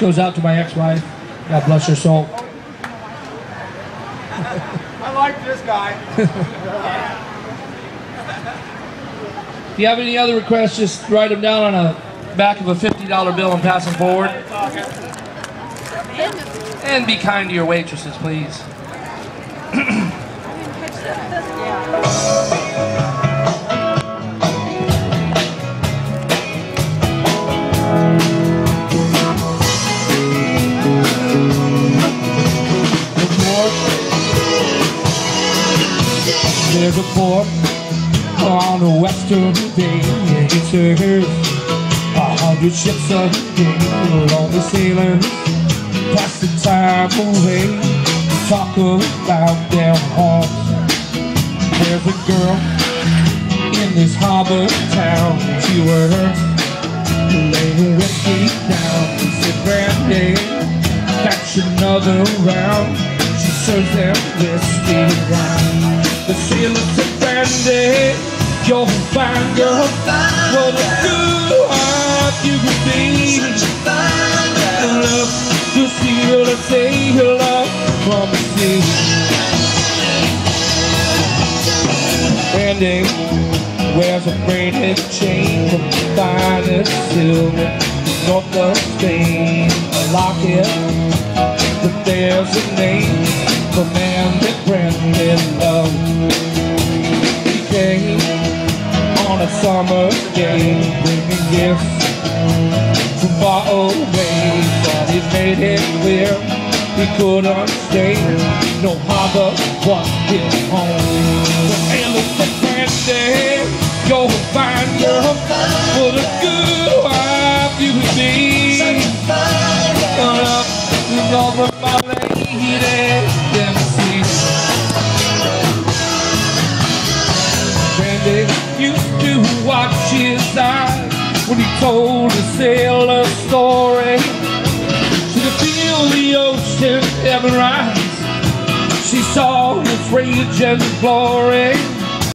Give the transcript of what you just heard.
goes out to my ex-wife. God bless her soul. I like this guy. If you have any other requests, just write them down on a back of a $50 bill and pass them forward. And be kind to your waitresses, please. There's a port on the western bay It serves a hundred ships a day. Lonely sailors pass the time away Talk about their homes There's a girl in this harbor town. She works laying whiskey down. Said Brandy, catch another round serves them whiskey round The sailor said Brandy, you're a fine girl What a good heart you could be. Love to see her, to say her love from the sea. Brandy wears a braided chain from the finest silver north of Spain. A locket that bears a name for man that Brandy loved. He came on a summer day, bringing gifts from far away, but he made it clear he couldn't stay. No harbor was his home. So Alice said, Brandy, you're a fine girl, what a good wife you would be. Come up used to watch his eyes when he told a sailor story. She could feel the ocean ever rise. She saw his rage and glory.